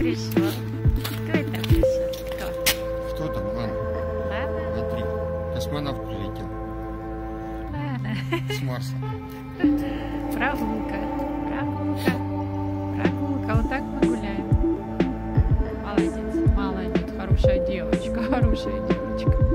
пришел? Кто это пришел? Кто? Кто там, Лана? Лана? Смотри, космонавт прилетел. Лана. С Марса. Прогулка. Прогулка. Прогулка. Вот так погуляем. Молодец, молодец. Хорошая девочка, хорошая девочка.